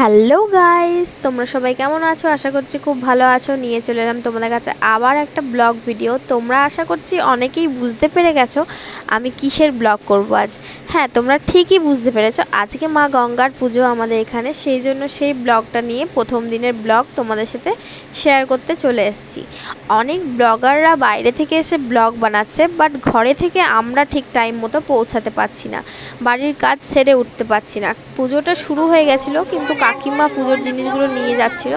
Hello guys তোমরা সবাই কেমন আছো? আশা করছি খুব ভালো আছো। নিয়ে চলে এলাম তোমাদের কাছে আবার একটা ব্লগ ভিডিও তোমরা আশা করছি অনেকেই বুঝতে পেরে গেছো আমি কিসের ব্লগ করব আজ। হ্যাঁ তোমরা ঠিকই বুঝতে পেরেছ। আজকে মা গঙ্গার পুজো আমাদের এখানে। সেই জন্য সেই ব্লগটা নিয়ে প্রথম দিনের ব্লগ তোমাদের সাথে শেয়ার করতে চলে এসেছি। অনেক ব্লগাররা বাইরে থেকে এসে ব্লগ বানাচ্ছে বাট ঘরে থেকে আমরা ঠিক টাইম মতো পৌঁছাতে পারছি না। বাড়ির কাজ সেরে উঠতে পারছি না। পুজোটা শুরু হয়ে গেছিল, কিন্তু কাকিমা পুজোর জিনিসগুলো নিয়ে যাচ্ছিল।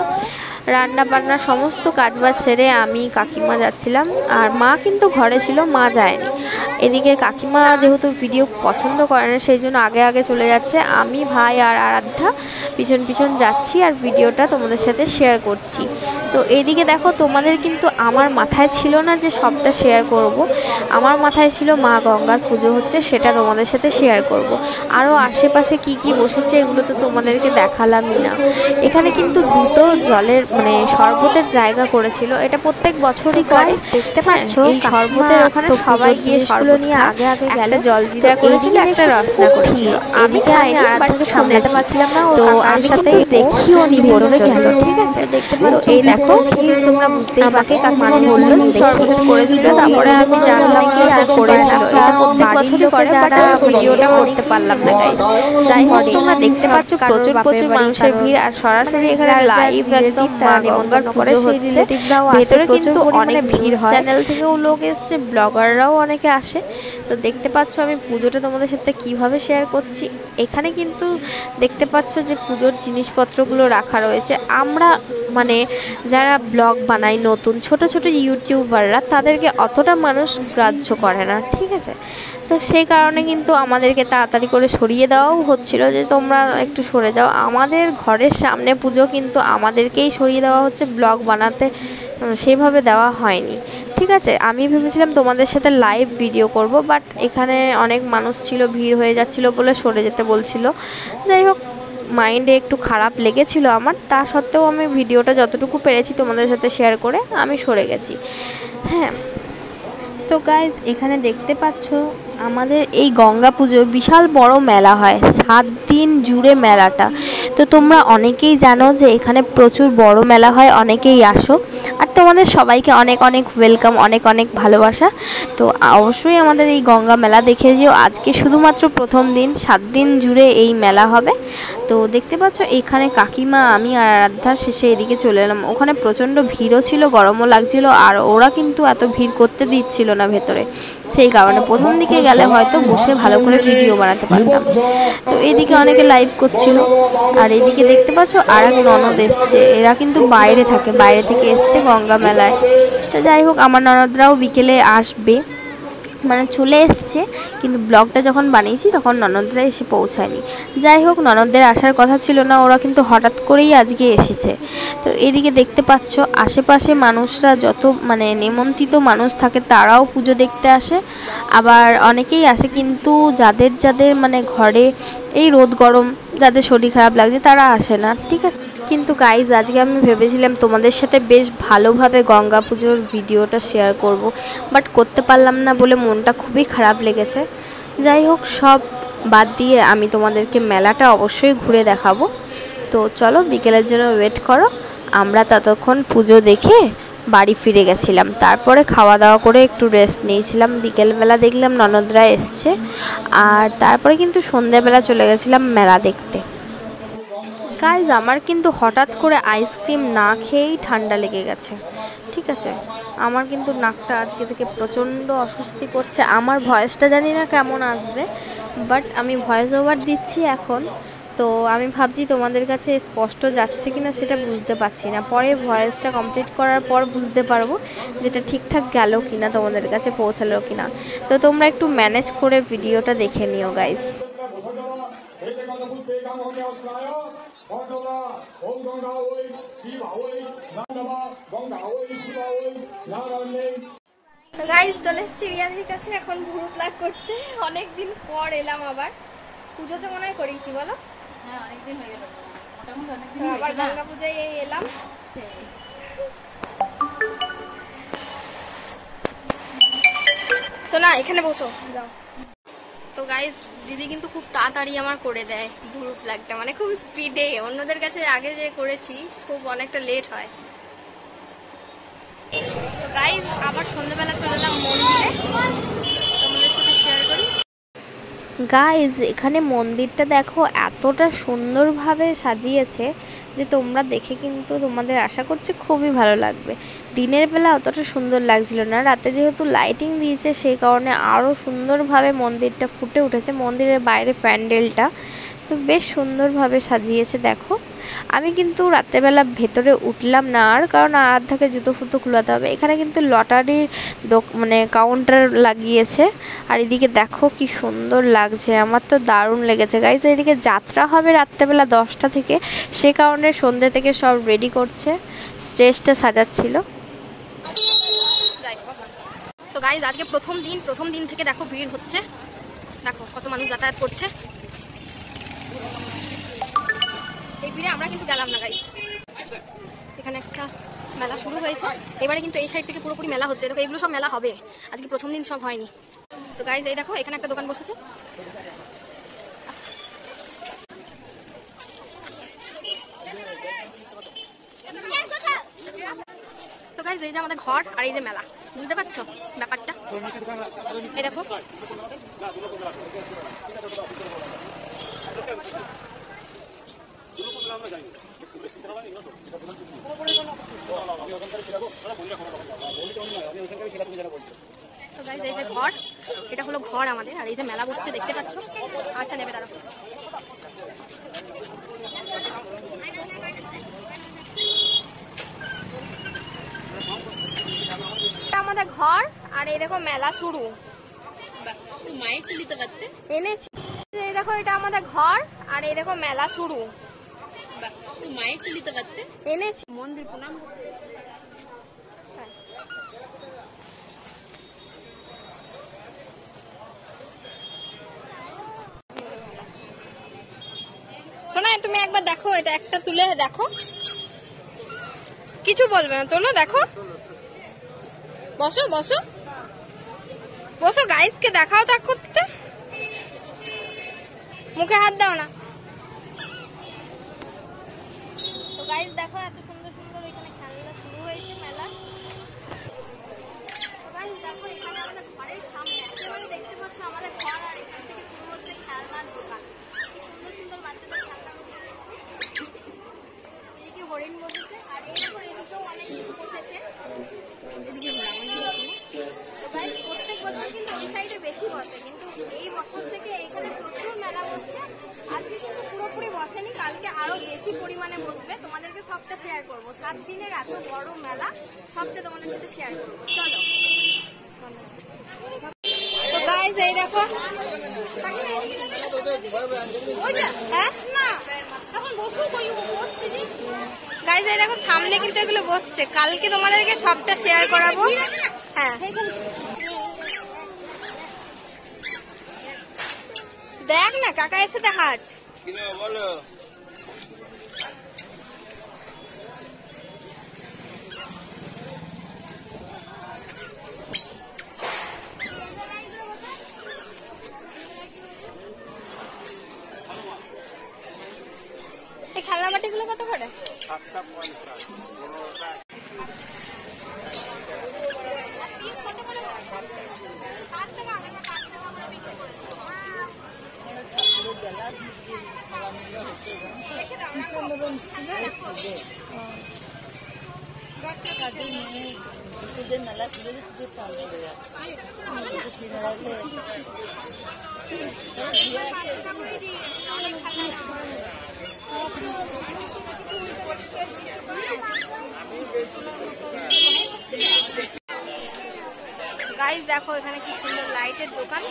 রান্না বান্না সমস্ত কাজবাজ সেরে আমি কাকিমা যাচ্ছিলাম। আর মা কিন্তু ঘরে ছিল, মা যায়নি। এদিকে কাকিমা যেহেতু ভিডিও পছন্দ করে না, সেই জন্য আগে আগে চলে যাচ্ছে। আমি, ভাই আর আরাধ্যা পিছন পিছন যাচ্ছি আর ভিডিওটা তোমাদের সাথে শেয়ার করছি। তো এইদিকে দেখো, তোমাদের কিন্তু আমার মাথায় ছিল না যে সবটা শেয়ার করব। আমার মাথায় ছিল মা গঙ্গার পুজো হচ্ছে, সেটা তোমাদের সাথে শেয়ার করব। আরও আশেপাশে কি কি বসেছে, এগুলো তো তোমাদেরকে দেখালামই না। এখানে কিন্তু দুটো জলের মানে শরবতের জায়গা করেছিল। এটা প্রত্যেক বছরই করে। দেখতে পাচ্ছ এই শরবতের ওখানে সবাই গিয়ে শরবত নিয়ে আগে আগে গেলে। জল জিরা করেছিল একটা রসনা করেছিল। আমি আমি আরাধ্যাকে সামলাতে পারছিলাম না তো আমি সাথে দেখিও নি ভেতরে কেন ঠিক আছে। দেখতে পাচ্ছ এই দেখো তোমরা বুঝতেই পারছ কাকিমা বলল যে শরবত করেছিল। তারপরে আমি জানলাম কি আর করেছিল। এটা প্রত্যেক বছরই করে বাট ভিডিওটা করতে পারলাম না গাইস যাই হোক তোমরা দেখতে পাচ্ছ প্রচুর প্রচুর মানুষের ভিড় আর সরাসরি এখানে লাইভ একদম ভেতরে কিন্তু অনেক ভিড় হয়। চ্যানেল থেকেও লোক এসছে ব্লগাররাও অনেকে আসে। তো দেখতে পাচ্ছ আমি পুজোটা তোমাদের সাথে কীভাবে শেয়ার করছি। এখানে কিন্তু দেখতে পাচ্ছ যে পুজোর জিনিসপত্রগুলো রাখা রয়েছে। আমরা মানে যারা ব্লগ বানায় নতুন, ছোট ছোট ইউটিউবাররা তাদেরকে অতটা মানুষ গ্রাহ্য করে না, ঠিক আছে? তো সেই কারণে কিন্তু আমাদেরকে তাড়াতাড়ি করে সরিয়ে দেওয়াও হচ্ছিল যে তোমরা একটু সরে যাও। আমাদের ঘরের সামনে পুজো কিন্তু আমাদেরকেই সরিয়ে দেওয়া হচ্ছে, ব্লগ বানাতে সেইভাবে দেওয়া হয়নি, ঠিক আছে? আমি ভেবেছিলাম তোমাদের সাথে লাইভ ভিডিও করব বাট এখানে অনেক মানুষ ছিল, ভিড় হয়ে যাচ্ছিল বলে সরে যেতে বলছিল। যাই হোক মাইন্ডে একটু খারাপ লেগেছিল আমার, তা সত্ত্বেও আমি ভিডিওটা যতটুকু পেরেছি তোমাদের সাথে শেয়ার করে আমি সরে গেছি। হ্যাঁ তো গাইজ এখানে দেখতে পাচ্ছ আমাদের এই গঙ্গা পুজো বিশাল বড় মেলা হয়, সাত দিন জুড়ে মেলাটা। তো তোমরা অনেকেই জানো যে এখানে প্রচুর বড় মেলা হয়, অনেকেই আসো। আর তোমাদের সবাইকে অনেক অনেক ওয়েলকাম অনেক অনেক ভালোবাসা। তো অবশ্যই আমাদের এই গঙ্গা মেলা দেখে যেও। আজকে শুধুমাত্র প্রথম দিন, সাত দিন জুড়ে এই মেলা হবে। তো দেখতে পাচ্ছ, এখানে কাকিমা, আমি আর আরাধ্যা শেষে এদিকে চলে এলাম। ওখানে প্রচণ্ড ভিড়ও ছিল, গরমও লাগছিল, আর ওরা কিন্তু এত ভিড় করতে দিচ্ছিল না ভেতরে। সেই কারণে প্রথম দিকে গেলে হয়তো বসে ভালো করে ভিডিও বানাতে পারতাম। তো এদিকে অনেকে লাইভ করছিল। আর এদিকে দেখতে পাচ্ছ, আর এক ননদ এসছে। এরা কিন্তু বাইরে থাকে, বাইরে থেকে এসছে গঙ্গা মেলায়। তো যাই হোক, আমার ননদরাও বিকেলে আসবে। মানে চলে এসছে, কিন্তু ব্লগটা যখন বানিয়েছি তখন ননদরা এসে পৌঁছায়নি। যাই হোক, ননদদের আসার কথা ছিল না, ওরা কিন্তু হঠাৎ করেই আজকে এসেছে। তো এদিকে দেখতে পাচ্ছ, আশেপাশে মানুষরা যত মানে নিমন্ত্রিত মানুষ থাকে, তারাও পুজো দেখতে আসে। আবার অনেকেই আসে, কিন্তু যাদের যাদের মানে ঘরে এই রোদ গরম, যাদের শরীর খারাপ লাগছে, তারা আসে না, ঠিক আছে? কিন্তু গাইজ আজকে আমি ভেবেছিলাম তোমাদের সাথে বেশ ভালোভাবে গঙ্গা পুজোর ভিডিওটা শেয়ার করব বাট করতে পারলাম না বলে মনটা খুবই খারাপ লেগেছে। যাই হোক, সব বাদ দিয়ে আমি তোমাদেরকে মেলাটা অবশ্যই ঘুরে দেখাবো। তো চলো, বিকেলের জন্য ওয়েট করো। আমরা ততক্ষণ পুজো দেখে বাড়ি ফিরে গেছিলাম। তারপরে খাওয়া দাওয়া করে একটু রেস্ট নিয়েছিলাম। বিকেলবেলা দেখলাম ননদরা এসছে। আর তারপরে কিন্তু সন্ধ্যাবেলা চলে গেছিলাম মেলা দেখতে। গাইজ আমার কিন্তু হঠাৎ করে আইসক্রিম না খেয়েই ঠান্ডা লেগে গেছে। ঠিক আছে? আমার কিন্তু নাকটা আজকে থেকে প্রচণ্ড অস্বস্তি করছে। আমার ভয়েসটা জানি না কেমন আসবে বাট আমি ভয়েস ওভার দিচ্ছি এখন। তো আমি ভাবছি তোমাদের কাছে স্পষ্ট যাচ্ছে কি না সেটা বুঝতে পারছি না। পরে ভয়েসটা কমপ্লিট করার পর বুঝতে পারব যেটা ঠিকঠাক গেল কি না তোমাদের কাছে পৌঁছালো কি না তো তোমরা একটু ম্যানেজ করে ভিডিওটা দেখে নিও গাইস গাইজ চলে এসেছি রিয়াদির কাছে। এখন ভুরু প্লাগ করতে। অনেক দিন পর এলাম আবার। পুজোতে মনে হয় করিয়েছি বলো? হ্যাঁ হয়ে গেল। মোটামুটি আবার গঙ্গা পূজায় এই এলাম। সেই। তো না এখানে বসো যাও। তো গাইজ দিদি কিন্তু খুব তাড়াতাড়ি আমার করে দেয় ভুরু লাগটা মানে খুব স্পিডে অন্যদের কাছে আগে যে করেছি, খুব অনেকটা লেট হয়। তো গাইজ আবার সন্ধ্যেবেলা চলে এলাম মন্দিরে তোমাদের সাথে শেয়ার করি গাইজ এখানে মন্দিরটা দেখো এতটা সুন্দরভাবে সাজিয়েছে যে তোমরা দেখে কিন্তু তোমাদের আশা করছি খুবই ভালো লাগবে। দিনের বেলা অতটা সুন্দর লাগছিল না, রাতে যেহেতু লাইটিং দিয়েছে সেই কারণে আরও সুন্দরভাবে মন্দিরটা ফুটে উঠেছে। মন্দিরের বাইরে প্যান্ডেলটা তো বেশ সুন্দরভাবে সাজিয়েছে, দেখো। আমি কিন্তু রাত্রেবেলা ভেতরে উঠলাম না, আর কারণ আরাধ্যাকে জুতো ফুতো খুলাতে হবে। এখানে কিন্তু লটারির মানে কাউন্টার লাগিয়েছে। আর এদিকে দেখো কি সুন্দর লাগছে, আমার তো দারুণ লেগেছে। গাইজ এদিকে যাত্রা হবে রাত্রেবেলা দশটা থেকে। সে কারণে সন্ধ্যে থেকে সব রেডি করছে, স্টেজটা সাজাচ্ছিল। তো গাইজ আজকে প্রথম দিন প্রথম দিন থেকে দেখো ভিড় হচ্ছে। দেখো কত মানুষ যাতায়াত করছে। এই ভিড়ে আমরা কিন্তু গেলাম না গাইজ এখানে একটা মেলা শুরু হয়েছে। এবারে কিন্তু এই সাইড থেকে পুরোপুরি মেলা হচ্ছে। দেখো, এগুলো সব মেলা হবে। আজকে প্রথম দিন সব হয়নি। তো গাইজ এই দেখো, এখানে একটা দোকান বসেছে। তো গাইজ এই যে আমাদের ঘর আর এই যে মেলা। বুঝতে পারছ ব্যাপারটা? এই দেখো। তো গাইজ এই যে ঘর এটা হলো ঘর আমাদের আর এই যে মেলা বসছে দেখতে পাচ্ছ? আচ্ছা নেবে এটা আমাদের ঘর আর এই দেখো মেলা শুরু। এনেছি। এই দেখো এটা আমাদের ঘর আর এই দেখো মেলা শুরু। শোনা তুমি একবার দেখো, এটা একটা তুলে দেখো। কিছু বলবে না, তোলো দেখো। বসো বসো। বসো গাইসকে দেখাও তা করতে। মুখে হাত দাও না। তো গাইস দেখো এত সুন্দর সুন্দর এখানে খেলনা শুরু হয়েছে মেলা তো গাইস দেখো এখানে আমাদের ঘরের সামনে একেবারে দেখতে পাচ্ছ আমাদের ঘর আর এখান থেকে শুরু হচ্ছে খেলনার দোকান সুন্দর সুন্দর বাচ্চাদের খেলনা বসেছে এদিকে হরিণ বসেছে আর এই দেখো এদিকেও অনেক কিছু বসেছে এদিকে ঘোড়া, এদিকে ঘোড়া। তো guys, প্রত্যেক বছর কিন্তু এই সাইডে বেশি বসে কিন্তু এই বছর থেকে এখানে প্রচুর মেলা বসছে আজকে কিন্তু পুরোপুরি বসেনি কালকে আরও বেশি পরিমাণে বসবে তোমাদেরকে সবটা শেয়ার করব সাত দিনের এত বড় মেলা, সবটা তোমাদের সাথে শেয়ার করব। চলো। এই দেখো। হ্যাঁ? এই দেখো এগুলো বসছে। কালকে তোমাদেরকে সবটা শেয়ার করাবো। হ্যাঁ। দেখ না, কাকা এসে এই খেলনা বাটিগুলো কত করে পিস কত করে পাঁচ টাকা আগে গাইস দেখো এখানে কি সুন্দর লাইটের দোকান।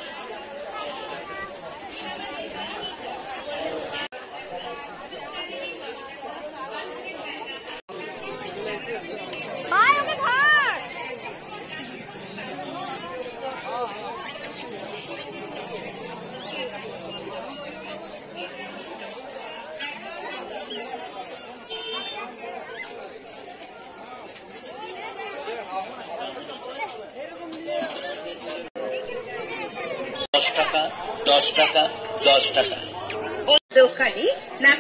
দশ টাকা দশ টাকা। দোকানে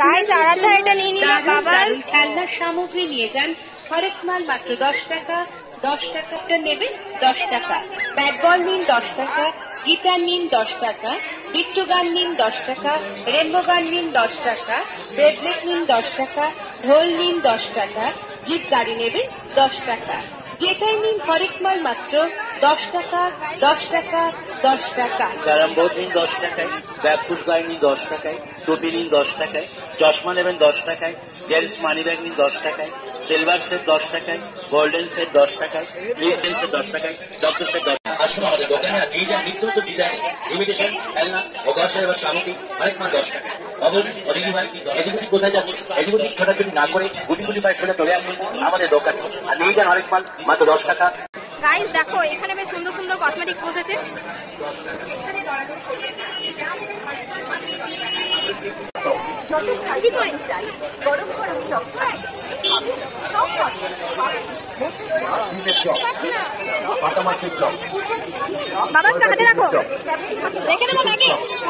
Guys, আরাধ্যা এটা নিয়ে নিল, বাবাস। খেলনার সামগ্রী নিয়ে যান। হরেক মাল মাত্র দশ টাকা। দশ টাকাটা নেবেন দশ টাকা। ব্যাট বল নিন দশ টাকা গিটার নিন দশ টাকা বিট্টু গান নিন দশ টাকা রেনবো গান নিন দশ টাকা ব্রেডলেট নিন দশ টাকা ঢোল নিন দশ টাকা জিপ গাড়ি নেবেন দশ টাকা। যেটাই নিন হরেক মাল মাত্র দশ টাকা দশ টাকা দশ টাকা। ক্যারাম বোর্ড নিন দশ টাকায় ব্যাকফুট গাই নিন দশ টাকায় টুপি নিন দশ টাকায় চশমা নেবেন দশ টাকায় জেন্টস মানি ব্যাগ নিন দশ টাকায় সিলভার সেট দশ টাকায় গোল্ডেন সেট দশ টাকায় ক্রিস্টেন সেট দশ টাকায় ডক্টর সেট দশ আসুন আমাদের দোকানে আর ডিজাইন নিত্য নতুন ডিজাইন ইমিটেশন খেলনা ও দশের এবার সামগ্রী অনেক মাল দশ টাকা বাবুল অদিতি ভাই এদিকে কোথায় যাচ্ছে এদিকে ছোটাছুটি না করে গুটি গুটি পায়ে শুনে চলে আসুন আমাদের দোকান। আর নিয়ে যান অনেক মাল মাত্র দশ টাকা। গাইস দেখো এখানে বেশ সুন্দর সুন্দর কসমেটিক্স বসেছে। বাবা হাতে রাখো। রেখে দেবো ব্যাগে। ভুলতে নাই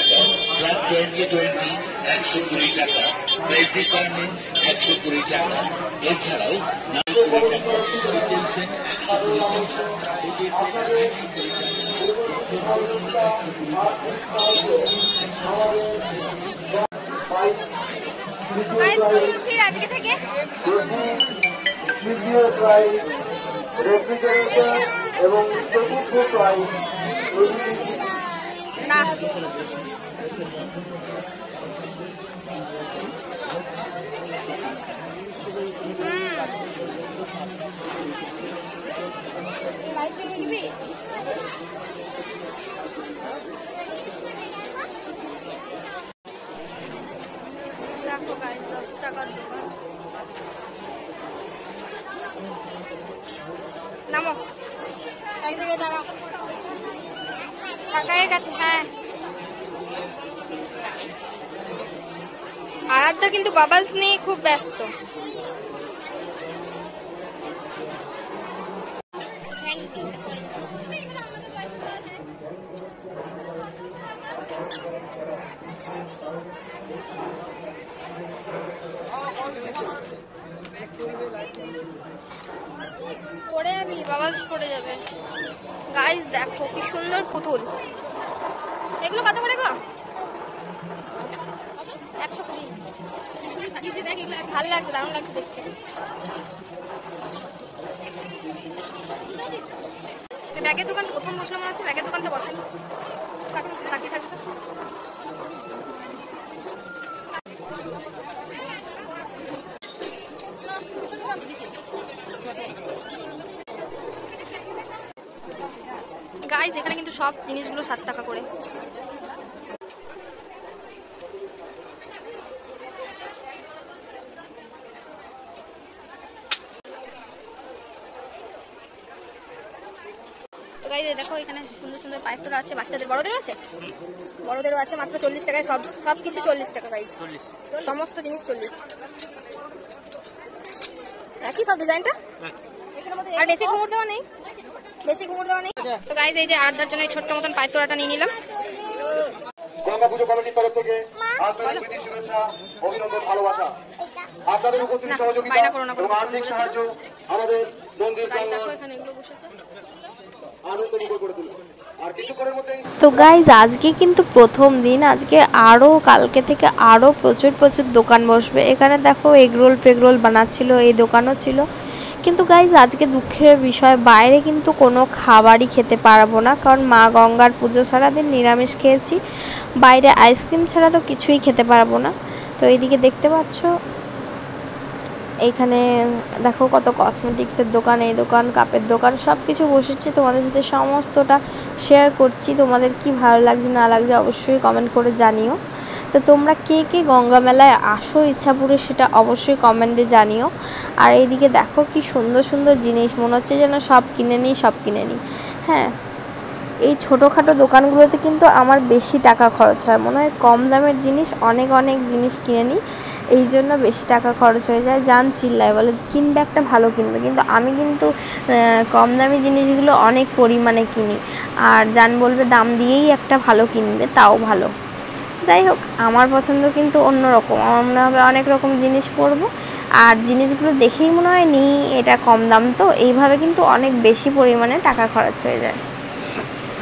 ট্রাক টোয়েন্টি টোয়েন্টি একশো কুড়ি টাকা। বেসিক নিন একশো কুড়ি টাকা। এছাড়াও লিটল সেট একশো কুড়ি টাকা। লিটল সেট একশো কুড়ি টাকা গাইস প্রযুক্তির আজকে থেকে তৃতীয় প্রাইজ রেফ্রিজারেটর এবং চতুর্থ প্রাইজ না দেখো গাইস দশ টাকার দোকান নামো আরাধ্যা কিন্তু বাবালস নিয়ে খুব ব্যস্ত। পড়ে যাবি বাবালস পড়ে যাবে। গাইস দেখো কি সুন্দর পুতুল। এগুলো কত করে গো একশো কুড়ি লাগছে লাগছে দেখতে ব্যাগের দোকান প্রথম বসল মনে হচ্ছে ব্যাগের বসেন গাইজ এখানে কিন্তু সব জিনিসগুলো সাত টাকা করে তো গাইজ দেখো এখানে তোলা আছে বাচ্চাদের বড়দেরও আছে? বড়দেরও আছে মাত্র চল্লিশ টাকায় সব সব কিছু চল্লিশ টাকা গাইজ সমস্ত জিনিস চল্লিশ। একই সব ডিজাইনটা? আর বেশি ঘুমুর দেওয়া নেই? বেশি ঘুমুর দেওয়া নেই? তো গাইজ এই যে আড্ডার জন্য এই ছোট্ট মতন তোলাটা নিয়ে নিলাম। গঙ্গা পুজো কমিটির তরফ থেকে আন্তরিক প্রীতি শুভেচ্ছা অভিনন্দন ভালোবাসা। আপনাদের উপস্থিতি সহযোগিতা বায়না করো না, এবং আর্থিক সাহায্য আমাদের মন্দির প্রাঙ্গণ করে তুলবে তো গাইজ আজকে কিন্তু প্রথম দিন, আজকে আরও কালকে থেকে আরও প্রচুর প্রচুর দোকান বসবে। এখানে দেখো এগরোল ফেগরোল বানাচ্ছিল, এই দোকানও ছিল। কিন্তু গাইজ আজকে দুঃখের বিষয়, বাইরে কিন্তু কোনো খাবারই খেতে পারব না, কারণ মা গঙ্গার পুজো সারাদিন নিরামিষ খেয়েছি। বাইরে আইসক্রিম ছাড়া তো কিছুই খেতে পারব না। তো এইদিকে দেখতে পাচ্ছ এইখানে দেখো কত কসমেটিক্সের দোকান, এই দোকান কাপের দোকান সব কিছু বসেছে। তোমাদের সাথে সমস্তটা শেয়ার করছি। তোমাদের কি ভালো লাগছে, না লাগছে অবশ্যই কমেন্ট করে জানিও। তো তোমরা কে কে গঙ্গা মেলায় আসো ইচ্ছাপুরে সেটা অবশ্যই কমেন্টে জানিও। আর এইদিকে দেখো কি সুন্দর সুন্দর জিনিস। মনে হচ্ছে যেন সব কিনে নিই, সব কিনে নিই। হ্যাঁ এই ছোটোখাটো দোকানগুলোতে কিন্তু আমার বেশি টাকা খরচ হয়। মনে হয় কম দামের জিনিস, অনেক অনেক জিনিস কিনে নিই। এই জন্য বেশি টাকা খরচ হয়ে যায়। যান চিল্লায় বলে, কিনবে একটা ভালো কিনবে। কিন্তু আমি কিন্তু কম দামি জিনিসগুলো অনেক পরিমাণে কিনি। আর যান বলবে, দাম দিয়েই একটা ভালো কিনবে, তাও ভালো। যাই হোক, আমার পছন্দ কিন্তু অন্য রকম। আমার মনে হবে অনেক রকম জিনিস পরবো। আর জিনিসগুলো দেখেই মনে হয় নিই এটা কম দাম। তো এইভাবে কিন্তু অনেক বেশি পরিমাণে টাকা খরচ হয়ে যায়।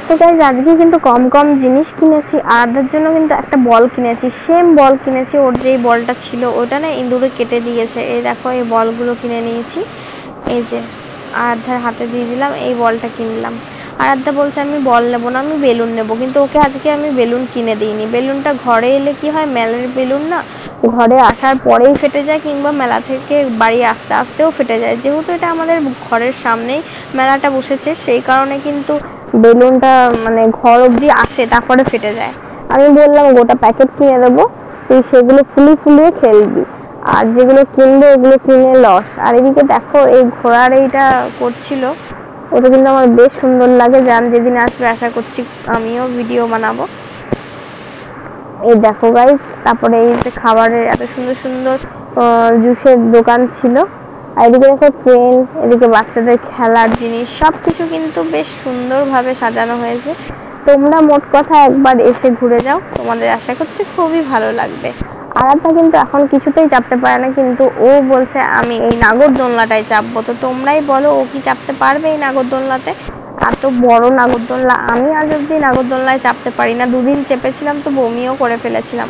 তো গাইজ আজকে কিন্তু কম কম জিনিস কিনেছি, আদার জন্য কিন্তু একটা বল কিনেছি সেম বল কিনেছি, ওর যেই বলটা ছিল ওটা না ইঁদুরে কেটে দিয়েছে। এই দেখো, এই বলগুলো কিনে নিয়েছি। এই যে আরাধ্যার হাতে দিয়ে দিলাম, এই বলটা কিনলাম। আরাধ্যা বলছে, আমি বল নেব না, আমি বেলুন নেব। কিন্তু ওকে আজকে আমি বেলুন কিনে দিইনি। বেলুনটা ঘরে এলে কি হয়, মেলার বেলুন না ঘরে আসার পরেই ফেটে যায়, কিংবা মেলা থেকে বাড়ি আসতে আসতেও ফেটে যায়। যেহেতু এটা আমাদের ঘরের সামনেই মেলাটা বসেছে, সেই কারণে কিন্তু বেলুনটা মানে ঘর অবধি আসে তারপরে ফেটে যায়। আমি বললাম, গোটা প্যাকেট কিনে দেবো। তুই সেগুলো ফুলিয়ে ফুলিয়ে খেলবি আর যেগুলো কিনবো, ওগুলো কিনে লস। আর এদিকে দেখো, এই ঘোড়ার এইটা করছিল। ওটা কিন্তু আমার বেশ সুন্দর লাগে। জান যেদিন আসবে, আশা করছি আমিও ভিডিও বানাবো। এই দেখো গাইস তারপরে এই যে খাবারের এত সুন্দর সুন্দর জুসের দোকান ছিল। এদিকে দেখো ট্রেন এদিকে বাচ্চাদের খেলার জিনিস সব কিছু কিন্তু বেশ সুন্দরভাবে সাজানো হয়েছে। তোমরা মোট কথা একবার এসে ঘুরে যাও, তোমাদের আশা করছি খুবই ভালো লাগবে। আরাধা কিন্তু এখন কিছুতেই চাপতে পারে না, কিন্তু ও বলছে, আমি এই নাগরদোলনাটায় চাপবো। তো তোমরাই বলো, ও কি চাপতে পারবে এই নাগরদোলনাতে? এত বড় নাগরদোলনা, আমি আজ অব্দি নাগরদোলনায় চাপতে পারি না। দুদিন চেপেছিলাম, তো বমিও করে ফেলেছিলাম।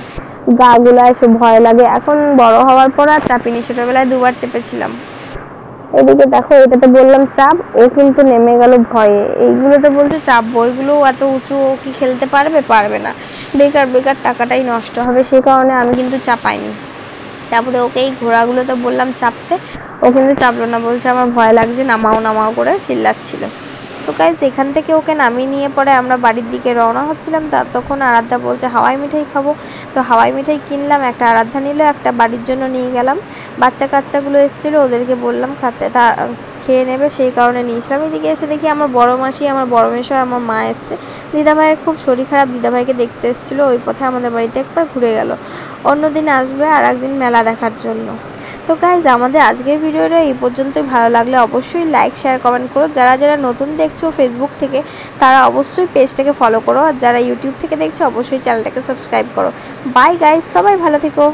গা গুলায় ভয় লাগে। এখন বড় হওয়ার পর আর চাপিনি। ছোটবেলায় দুবার চেপেছিলাম। এদিকে দেখো, এটা তো বললাম চাপ, ও কিন্তু নেমে গেল ভয়ে। এইগুলোতে বলছে চাপ, বইগুলো এত উঁচু, ও কি খেলতে পারবে? পারবে না। বেকার বেকার টাকাটাই নষ্ট হবে সেই কারণে আমি কিন্তু চাপাইনি। তারপরে ওকে এই ঘোড়াগুলোতে বললাম চাপতে। ও কিন্তু চাপলো না, বলছে আমার ভয় লাগছে, নামাও নামাও করে চিল্লাচ্ছিল। তো গাইজ এখান থেকে ওকে নামিয়ে নিয়ে পরে আমরা বাড়ির দিকে রওনা হচ্ছিলাম। তা তখন আরাধ্যা বলছে, হাওয়াই মিঠাই খাব। তো হাওয়াই মিঠাই কিনলাম, একটা আরাধ্যা নিল, একটা বাড়ির জন্য নিয়ে গেলাম। বাচ্চা কাচ্চাগুলো এসেছিল, ওদেরকে বললাম, খাতে, তা, খেয়ে নেবে, সেই কারণে নিয়েছিলাম। এদিকে এসে দেখি আমার বড় মাসি, আমার বড় মেশো আমার মা এসছে। দিদাভাইয়ের খুব শরীর খারাপ, দিদাভাইকে দেখতে এসেছিল। ওই পথে আমাদের বাড়িতে একবার ঘুরে গেল। অন্যদিন আসবে আর একদিন মেলা দেখার জন্য। তো গাইজ আমাদের আজকের ভিডিওটা এই পর্যন্তই। ভালো লাগলে অবশ্যই লাইক শেয়ার কমেন্ট করো। যারা যারা নতুন দেখছ ফেসবুক থেকে, তারা অবশ্যই পেজটাকে ফলো করো। আর যারা ইউটিউব থেকে দেখছ, অবশ্যই চ্যানেলটাকে সাবস্ক্রাইব করো। বাই গাইজ সবাই ভালো থেকো।